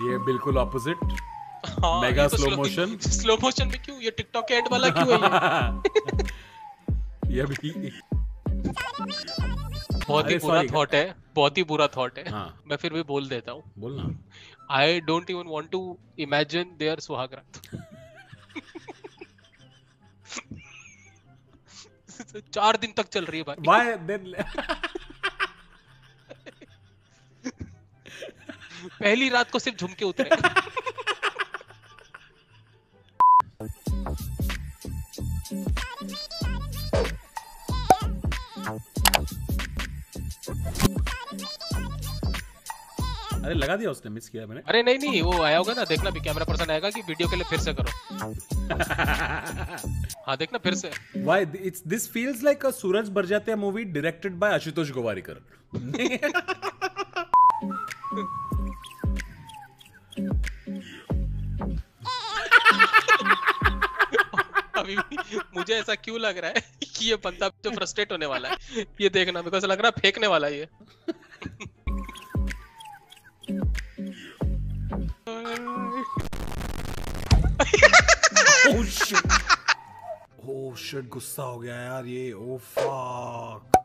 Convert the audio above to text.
ये बिल्कुल ऑपोजिट हाँ, तो slow motion. स्लो मोशन में क्यों? ये टिकटॉक के एंड वाला क्यों है ये? ये भी बहुत ही बुरा थॉट है बहुत ही बुरा थॉट है। हाँ। मैं फिर भी बोल देता हूँ। बोलना। I don't even want to imagine their सुहागरात। चार दिन तक चल रही है भाई। व्हाई देन पहली रात को सिर्फ़ झुमके उतरे। अरे लगा दिया उसने मिस किया मैंने। अरे नहीं नहीं वो आया होगा ना देखना भी कैमरा पर्सन आएगा कि वीडियो के लिए फिर से करो। हाँ देखना फिर से। Why it's this feels like a Sooraj Barjatya movie directed by Ashutosh Gowariker अभी मुझे ऐसा क्यों लग रहा है कि ये बंदा जो फ्रस्ट्रेट होने वाला है? ये देखना ऐसा लग रहा है फेंकने वाला है ये। शिट ओह शिट गुस्सा हो गया यार ये ओ फक